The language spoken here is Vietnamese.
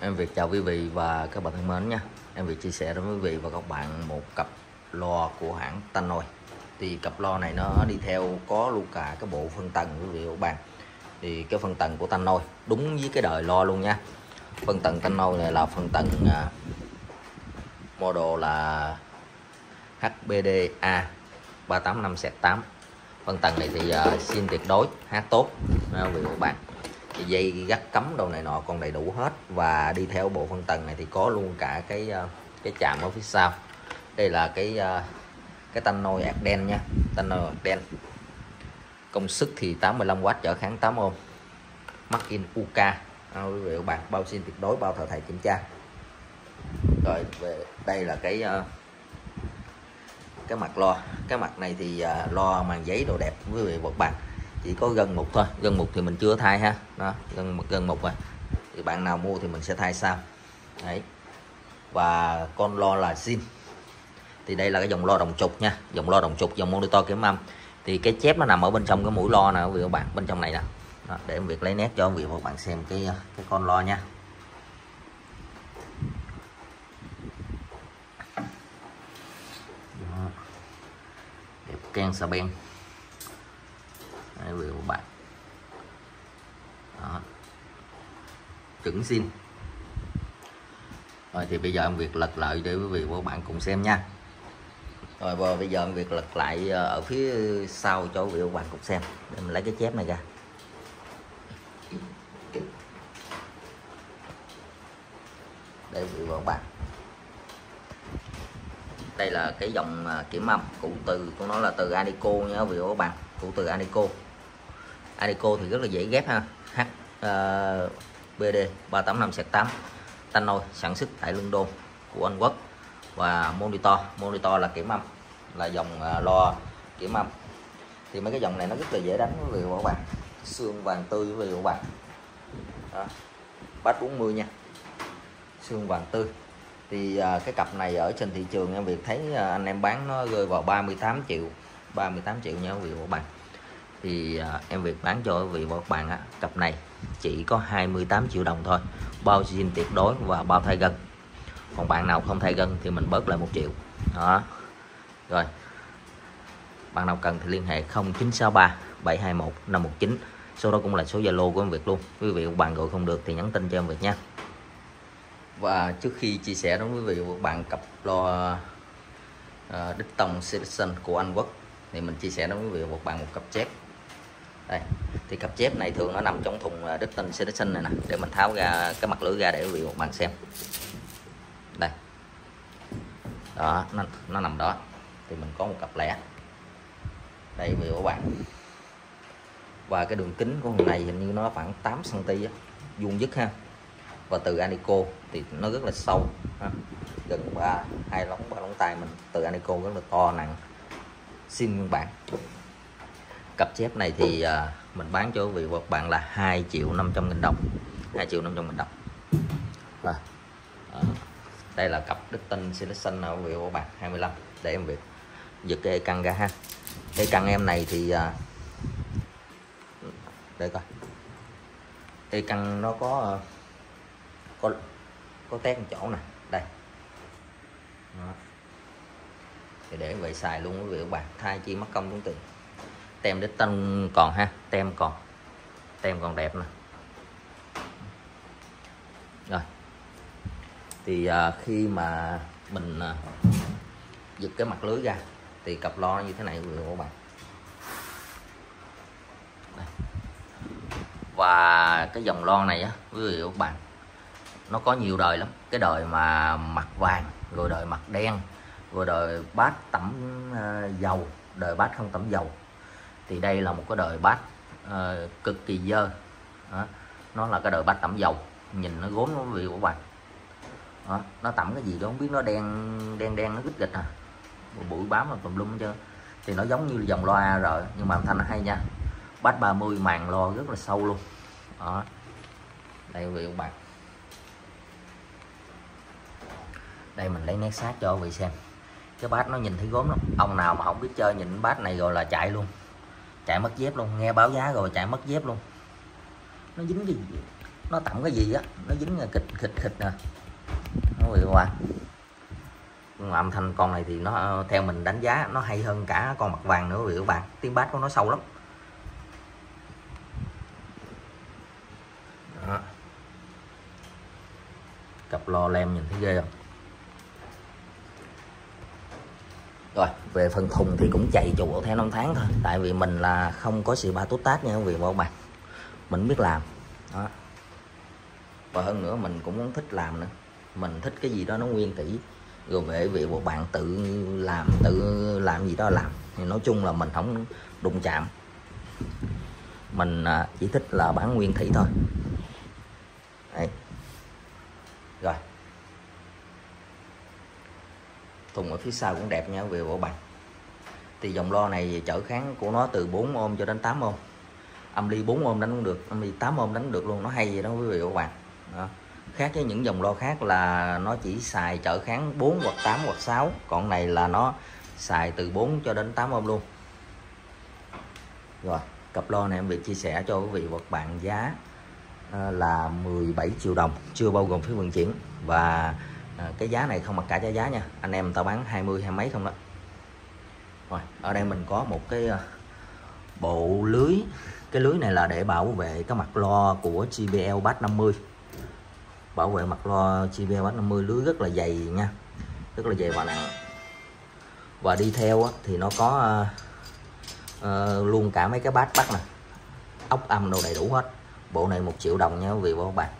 Em Việt chào quý vị và các bạn thân mến nha. Em Việt chia sẻ đến quý vị và các bạn một cặp loa của hãng Tannoy. Thì cặp loa này nó đi theo có luôn cả cái bộ phân tầng quý vị và các bạn. Thì cái phân tầng của Tannoy đúng với cái đời loa luôn nha. Phân tầng Tannoy này là phân tầng uh, model là HBDA 385-8 Phân tầng này thì uh, xin tuyệt đối hát tốt quý vị và các bạn dây gắt cấm đồ này nọ còn đầy đủ hết. Và đi theo bộ phân tầng này thì có luôn cả cái ờ, cái chạm ở phía sau. Đây là cái ờ, cái tanh nôi ạc đen nha. Tanh nôi ạc đen. Công suất thì 85W trở kháng 8 ohm. Mắc in UK à, ờ, quý vị các bạn bao xin tuyệt đối bao thợ thầy kiểm tra. Rồi về đây là cái cái mặt lo. Cái mặt này thì lo màn giấy đồ đẹp quý vị và các bạn chỉ có gần một thôi. Gần một thì mình chưa thay ha. Đó gần gần một rồi. Thì bạn nào mua thì mình sẽ thay sau. Đấy. Và con lo là sim thì đây là cái dòng lo đồng trục nha. Dòng lo đồng trục dòng monitor kiểm âm. Thì cái chép nó nằm ở bên trong cái mũi lo nè quý vị các bạn. Bên trong này nè. Đó, để em việc lấy nét cho quý vị và các bạn xem cái cái con lo nha. Đó. đẹp ken xà beng đây quý vị các bạn đó chuẩn zin rồi thì bây giờ em việc lật lại để quý vị và các bạn cùng xem nha. Rồi và bây giờ em việc lật lại ờ, ở phía sau cho quý vị và các bạn cùng xem. Để mình lấy cái chép này ra. Để quý vị và các bạn. Đây là cái dòng ờ, kiểm âm cụ từ của nó là từ anico nha quý vị và các bạn. Cụ từ anico anico thì rất là dễ ghép ha. H uh, BD38568 tan nồi sản xuất tại London của Anh Quốc. Và monitor monitor là kiểm âm là dòng à, lo kiểm âm. Thì mấy cái dòng này nó rất là dễ đánh quý vị và các bạn xương vàng tươi quý vị và các bạn đó. bát 40 nha. Xương vàng tươi. Thì à, cái cặp này ở trên thị trường em việc thấy à, anh em bán nó rơi vào 38 triệu 38 triệu nha quý vị và các bạn thì à, em Việt bán cho quý vị và các bạn á, cặp này chỉ có 28 triệu đồng thôi. Bao zin tuyệt đối và bao thay gân. Còn bạn nào không thay gân thì mình bớt lại một triệu. Đó. Rồi. Bạn nào cần thì liên hệ 0963 721 519 số đó cũng là số Zalo của em Việt luôn. Quý vị bạn gọi không được thì nhắn tin cho em Việt nha. Và trước khi chia sẻ đến quý vị và bạn cặp lo ờ, đích tông Citizen của Anh Quốc. Thì mình chia sẻ đến quý vị và bạn một cặp chép đây thì cặp chép này thường nó nằm trong thùng à, đích tinh selection này nè để mình tháo ra cái mặt lưỡi ra để quý vị một bạn xem. Đây. Đó nó, nó nằm đó. Thì mình có một cặp lẻ. Đây quý vị các bạn. Và cái đường kính của thùng này hình như nó khoảng 8 cm vuông dứt ha. Và từ Anico thì nó rất là sâu ha. gần ba hai lóng ba lóng tay mình. Từ Anico rất là to nặng. Xin nguyên bản cặp dép này thì à, mình bán cho quý vị và các bạn là 2 triệu 500 nghìn đồng. 2 triệu 500 nghìn đồng. À, à, đây là cặp đức tinh selection của quý vị và các bạn 25 để em việc giật cái căng ra ha. Cái căng em này thì à, đây coi. Cây căng nó có à, có có tét một chỗ nè. Đây. Đó. thì để vậy xài luôn quý vị các bạn. Thay chi mất công tốn tiền tem đích tân còn ha tem còn tem còn đẹp nè. Rồi thì à, khi mà mình à, giật cái mặt lưới ra thì cặp lo như thế này quý vị các bạn. Đây. và cái dòng lon này á quý vị các bạn nó có nhiều đời lắm. Cái đời mà mặt vàng rồi đời mặt đen rồi đời bát tẩm à, dầu đời bát không tẩm dầu thì đây là một cái đời bát uh, cực kỳ dơ. Đó. nó là cái đời bát tẩm dầu. Nhìn nó gốm nó vị của bạn. Đó. nó tẩm cái gì đó không biết nó đen đen đen nó gít gịch à. Bụi bám là tùm lum chưa thì nó giống như dòng loa rồi nhưng mà âm thanh nó hay nha. Bát 30 màn lo rất là sâu luôn. Đó đây vị các bạn. Đây mình lấy nét sát cho vị xem. Cái bát nó nhìn thấy gốm lắm. Ông nào mà không biết chơi nhìn bát này rồi là chạy luôn chạy mất dép luôn, nghe báo giá rồi chạy mất dép luôn. Nó dính cái nó tẩm cái gì á? Nó dính kịch kịch kịch nè. Nó bị qua. Âm thanh con này thì nó, theo mình đánh giá, nó hay hơn cả con mặt vàng nữa vì các bạn tiếng bass của nó sâu lắm. Đó. cặp lo lem nhìn thấy ghê không rồi về phần thùng thì cũng chạy chủ theo năm tháng thôi. Tại vì mình là không có sự ba tốt tát nha quý vị và các bạn mình biết làm. Đó. Và hơn nữa mình cũng muốn thích làm nữa. Mình thích cái gì đó nó nguyên tỷ rồi về vị một bạn tự làm tự làm gì đó làm. Thì nói chung là mình không đụng chạm. Mình à, chỉ thích là bán nguyên thủy thôi. Đấy. rồi. Thùng ở phía sau cũng đẹp nha, về bộ bạn thì dòng lo này chở kháng của nó từ 4 ôm cho đến 8 ôm. Âm ly 4 ôm đánh cũng được, âm ly 8 ôm đánh được luôn, nó hay vậy đó quý vị và các bạn. Đó. khác với những dòng lo khác là nó chỉ xài chở kháng 4 hoặc 8 hoặc 6 còn này là nó xài từ 4 cho đến 8 ôm luôn. Rồi, cặp lo này em việc chia sẻ cho quý vị và các bạn giá ờ, là 17 triệu đồng, chưa bao gồm phí vận chuyển. Và ờ, cái giá này không mặc cả giá giá nha. Anh em tao bán 20 hai mấy không đó rồi ở đây mình có một cái ờ, bộ lưới. Cái lưới này là để bảo vệ cái mặt lo của JBL Bass 50 bảo vệ mặt lo JBL Bass 50 lưới rất là dày nha rất là dày và nặng. Và đi theo thì nó có uh, luôn cả mấy cái bát bắt nè. Ốc âm đồ đầy đủ hết. Bộ này một triệu đồng nha quý vị và các bạn.